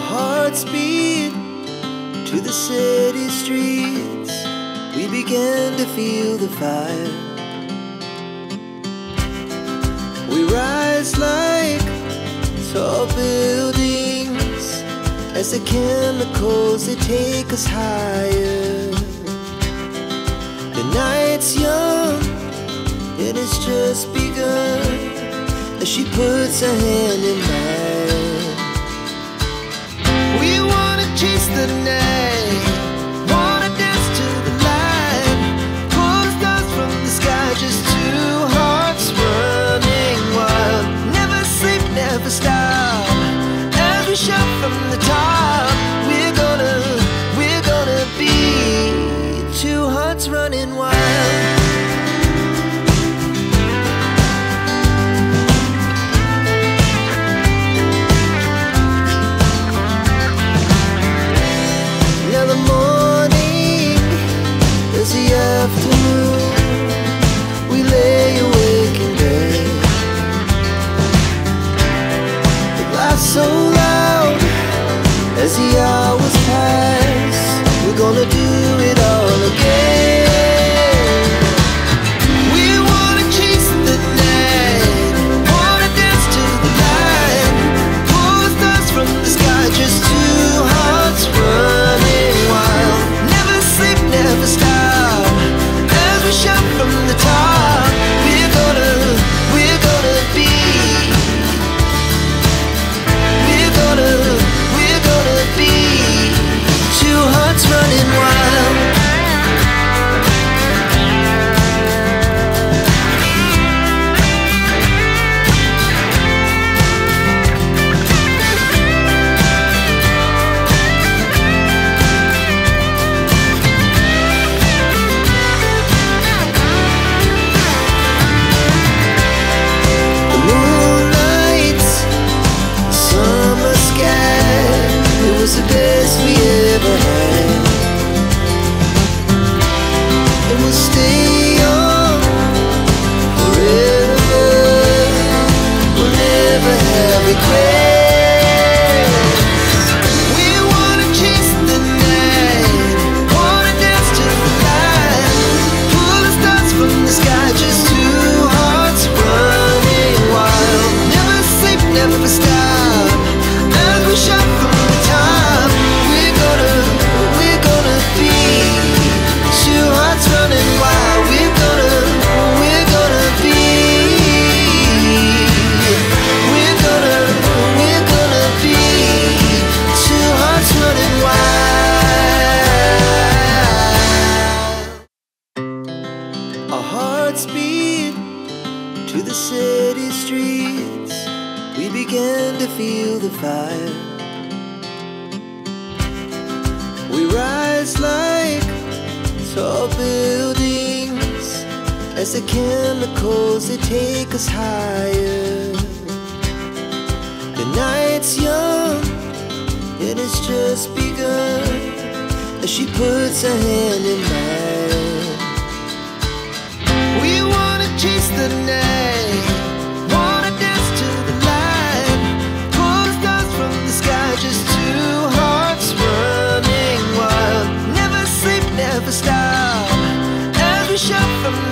hearts beat to the city streets. We began to feel the fire. We rise like tall buildings as the chemicals they take us higher. The night's young, it has just begun as she puts her hand in mine. the name afternoon we lay awake in bed. The so was the best we As the chemicals, they take us higher. The night's young, and it's just begun. As she puts her hand in mine. We wanna chase the night. Never stop. As we shout from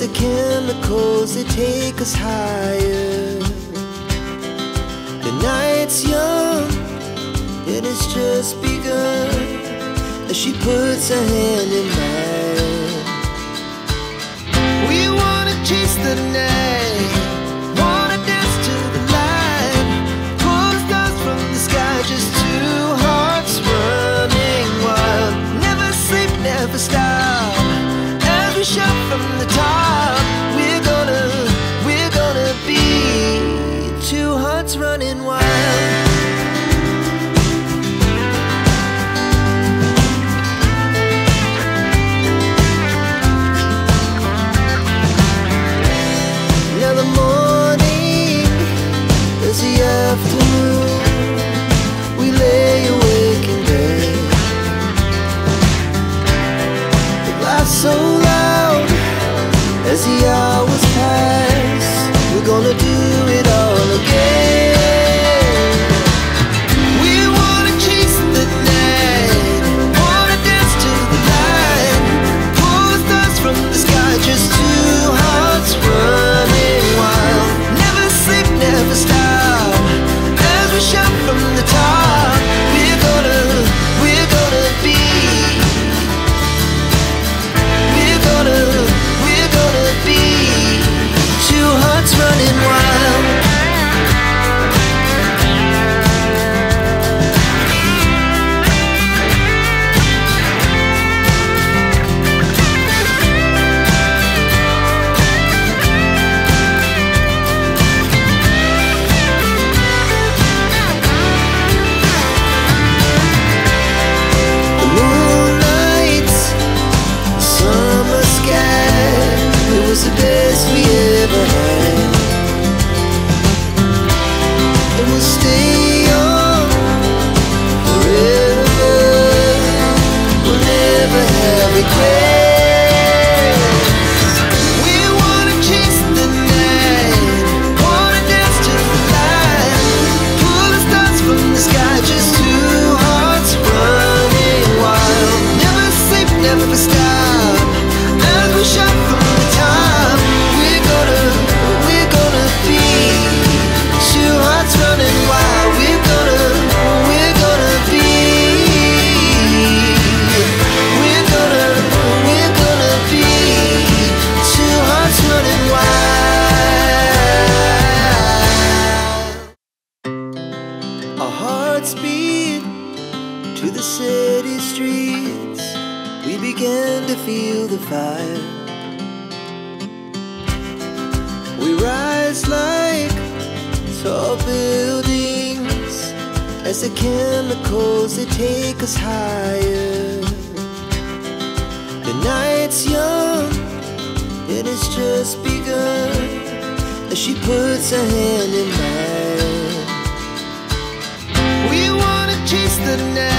the chemicals that take us higher. The night's young, and it's just begun. As she puts her hand in mine. fire. We rise like tall buildings as the chemicals they take us higher. The night's young, it has just begun. As she puts her hand in mine, we wanna chase the night.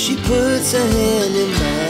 she puts her hand in mine.